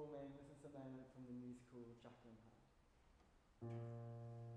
performing, this is a moment from the musical Jacqueline Hyde.